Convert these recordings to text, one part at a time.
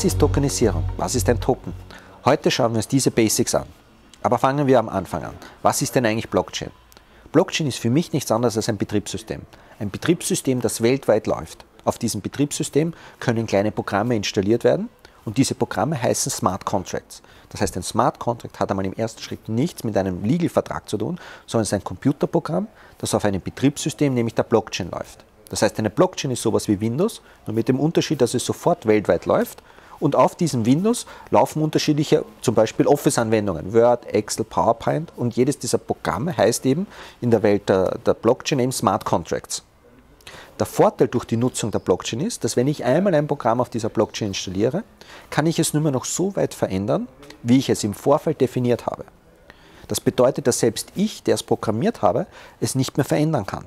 Was ist Tokenisierung? Was ist ein Token? Heute schauen wir uns diese Basics an. Aber fangen wir am Anfang an. Was ist denn eigentlich Blockchain? Blockchain ist für mich nichts anderes als ein Betriebssystem. Ein Betriebssystem, das weltweit läuft. Auf diesem Betriebssystem können kleine Programme installiert werden und diese Programme heißen Smart Contracts. Das heißt, ein Smart Contract hat einmal im ersten Schritt nichts mit einem Legal-Vertrag zu tun, sondern es ist ein Computerprogramm, das auf einem Betriebssystem, nämlich der Blockchain, läuft. Das heißt, eine Blockchain ist sowas wie Windows, nur mit dem Unterschied, dass es sofort weltweit läuft. Und auf diesem Windows laufen unterschiedliche, zum Beispiel Office-Anwendungen, Word, Excel, PowerPoint. Und jedes dieser Programme heißt eben in der Welt der, der Blockchain eben Smart Contracts. Der Vorteil durch die Nutzung der Blockchain ist, dass wenn ich einmal ein Programm auf dieser Blockchain installiere, kann ich es nur mehr noch so weit verändern, wie ich es im Vorfeld definiert habe. Das bedeutet, dass selbst ich, der es programmiert habe, es nicht mehr verändern kann.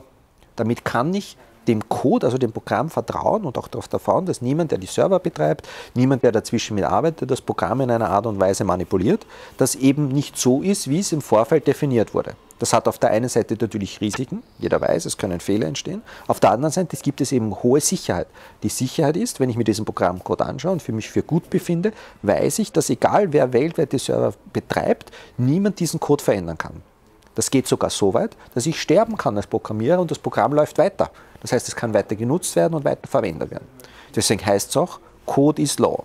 Damit kann ich dem Code, also dem Programm vertrauen und auch darauf vertrauen, dass niemand, der die Server betreibt, niemand, der dazwischen mitarbeitet, das Programm in einer Art und Weise manipuliert, das eben nicht so ist, wie es im Vorfeld definiert wurde. Das hat auf der einen Seite natürlich Risiken, jeder weiß, es können Fehler entstehen. Auf der anderen Seite gibt es eben hohe Sicherheit. Die Sicherheit ist, wenn ich mir diesen Programmcode anschaue und für mich für gut befinde, weiß ich, dass egal wer weltweit die Server betreibt, niemand diesen Code verändern kann. Das geht sogar so weit, dass ich sterben kann als Programmierer und das Programm läuft weiter. Das heißt, es kann weiter genutzt werden und weiter verwendet werden. Deswegen heißt es auch, Code is Law.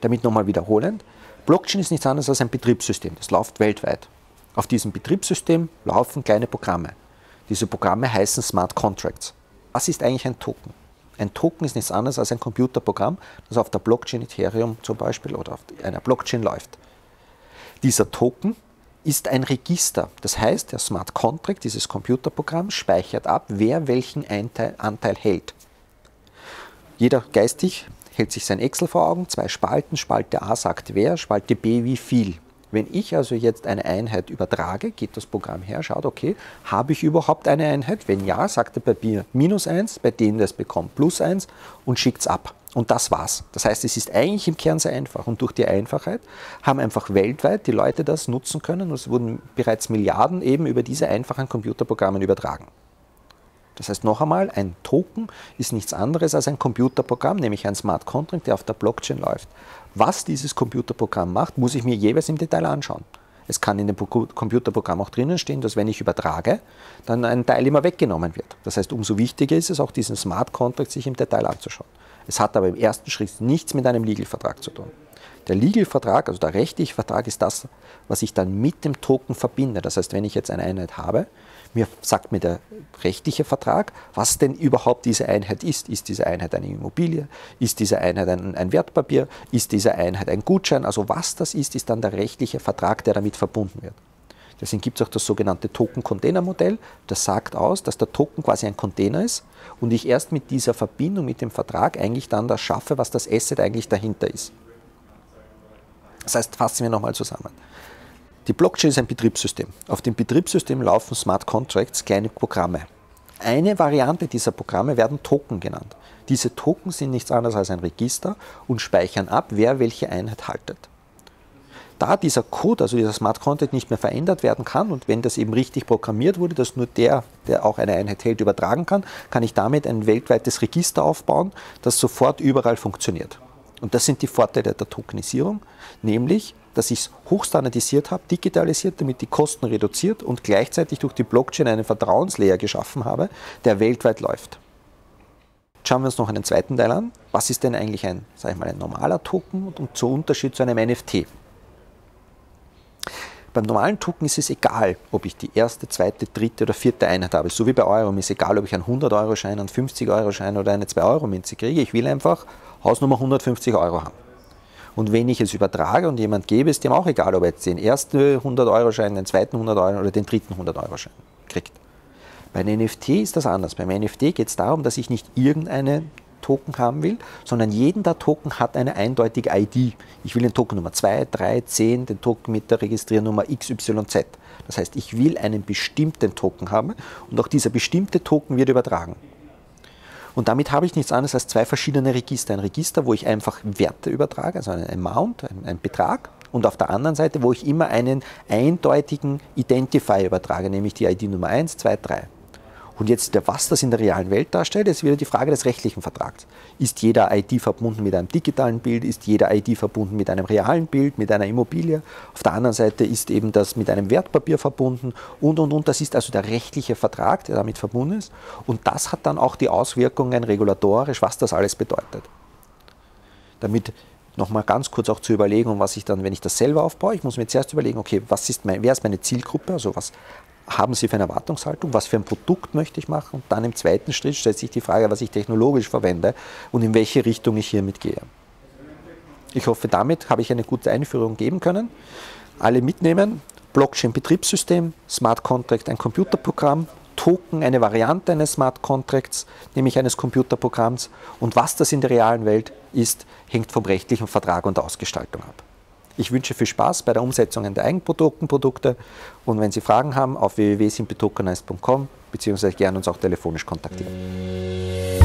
Damit nochmal wiederholend, Blockchain ist nichts anderes als ein Betriebssystem. Das läuft weltweit. Auf diesem Betriebssystem laufen kleine Programme. Diese Programme heißen Smart Contracts. Was ist eigentlich ein Token? Ein Token ist nichts anderes als ein Computerprogramm, das auf der Blockchain Ethereum zum Beispiel oder auf einer Blockchain läuft. Dieser Token ist ein Register. Das heißt, der Smart Contract, dieses Computerprogramm, speichert ab, wer welchen Anteil hält. Jeder geistig hält sich sein Excel vor Augen, zwei Spalten, Spalte A sagt wer, Spalte B wie viel. Wenn ich also jetzt eine Einheit übertrage, geht das Programm her, schaut, okay, habe ich überhaupt eine Einheit? Wenn ja, sagt er bei mir minus 1, bei dem, es bekommt, plus 1 und schickt es ab. Und das war's. Das heißt, es ist eigentlich im Kern sehr einfach. Und durch die Einfachheit haben einfach weltweit die Leute das nutzen können. Und es wurden bereits Milliarden eben über diese einfachen Computerprogramme übertragen. Das heißt noch einmal, ein Token ist nichts anderes als ein Computerprogramm, nämlich ein Smart Contract, der auf der Blockchain läuft. Was dieses Computerprogramm macht, muss ich mir jeweils im Detail anschauen. Es kann in dem Computerprogramm auch drinnen stehen, dass wenn ich übertrage, dann ein Teil immer weggenommen wird. Das heißt, umso wichtiger ist es auch, diesen Smart Contract sich im Detail anzuschauen. Es hat aber im ersten Schritt nichts mit einem Legal-Vertrag zu tun. Der Legal-Vertrag, also der rechtliche Vertrag, ist das, was ich dann mit dem Token verbinde. Das heißt, wenn ich jetzt eine Einheit habe, mir sagt mir der rechtliche Vertrag, was denn überhaupt diese Einheit ist. Ist diese Einheit eine Immobilie? Ist diese Einheit ein, ein Wertpapier? Ist diese Einheit ein Gutschein? Also was das ist, ist dann der rechtliche Vertrag, der damit verbunden wird. Deswegen gibt es auch das sogenannte Token-Container-Modell. Das sagt aus, dass der Token quasi ein Container ist und ich erst mit dieser Verbindung mit dem Vertrag eigentlich dann das schaffe, was das Asset eigentlich dahinter ist. Das heißt, fassen wir nochmal zusammen. Die Blockchain ist ein Betriebssystem. Auf dem Betriebssystem laufen Smart Contracts, kleine Programme. Eine Variante dieser Programme werden Token genannt. Diese Token sind nichts anderes als ein Register und speichern ab, wer welche Einheit haltet. Da dieser Code, also dieser Smart Contract nicht mehr verändert werden kann und wenn das eben richtig programmiert wurde, dass nur der, der auch eine Einheit hält, übertragen kann, kann ich damit ein weltweites Register aufbauen, das sofort überall funktioniert. Und das sind die Vorteile der Tokenisierung, nämlich dass ich es hochstandardisiert habe, digitalisiert, damit die Kosten reduziert und gleichzeitig durch die Blockchain einen Vertrauenslayer geschaffen habe, der weltweit läuft. Schauen wir uns noch einen zweiten Teil an. Was ist denn eigentlich ein, sag ich mal, ein normaler Token und zum Unterschied zu einem NFT? Beim normalen Token ist es egal, ob ich die erste, zweite, dritte oder vierte Einheit habe. So wie bei Euro. Mir ist egal, ob ich einen 100-Euro-Schein, einen 50-Euro-Schein oder eine 2-Euro-Münze kriege. Ich will einfach Hausnummer 150 Euro haben. Und wenn ich es übertrage und jemand gebe, ist dem auch egal, ob er jetzt den ersten 100-Euro-Schein, den zweiten 100-Euro oder den dritten 100-Euro-Schein kriegt. Bei einem NFT ist das anders. Beim NFT geht es darum, dass ich nicht irgendeine Token haben will, sondern jeden der Token hat eine eindeutige ID. Ich will den Token Nummer 2, 3, 10, den Token mit der Registriernummer XYZ. Das heißt, ich will einen bestimmten Token haben und auch dieser bestimmte Token wird übertragen. Und damit habe ich nichts anderes als zwei verschiedene Register. Ein Register, wo ich einfach Werte übertrage, also einen Amount, einen Betrag, und auf der anderen Seite, wo ich immer einen eindeutigen Identifier übertrage, nämlich die ID Nummer 1, 2, 3. Und jetzt, was das in der realen Welt darstellt, ist wieder die Frage des rechtlichen Vertrags. Ist jeder ID verbunden mit einem digitalen Bild? Ist jeder ID verbunden mit einem realen Bild, mit einer Immobilie? Auf der anderen Seite ist eben das mit einem Wertpapier verbunden und, und, und. Das ist also der rechtliche Vertrag, der damit verbunden ist. Und das hat dann auch die Auswirkungen regulatorisch, was das alles bedeutet. Damit nochmal ganz kurz auch zu überlegen, was ich dann, wenn ich das selber aufbaue, ich muss mir zuerst überlegen, okay, was ist mein, wer ist meine Zielgruppe, also was haben Sie für eine Erwartungshaltung, was für ein Produkt möchte ich machen und dann im zweiten Schritt stellt sich die Frage, was ich technologisch verwende und in welche Richtung ich hiermit gehe. Ich hoffe, damit habe ich eine gute Einführung geben können. Alle mitnehmen, Blockchain-Betriebssystem, Smart Contract ein Computerprogramm, Token eine Variante eines Smart Contracts, nämlich eines Computerprogramms und was das in der realen Welt ist, hängt vom rechtlichen Vertrag und der Ausgestaltung ab. Ich wünsche viel Spaß bei der Umsetzung der Eigenprodukte und wenn Sie Fragen haben, auf www.simpletokenize.com beziehungsweise gerne uns auch telefonisch kontaktieren.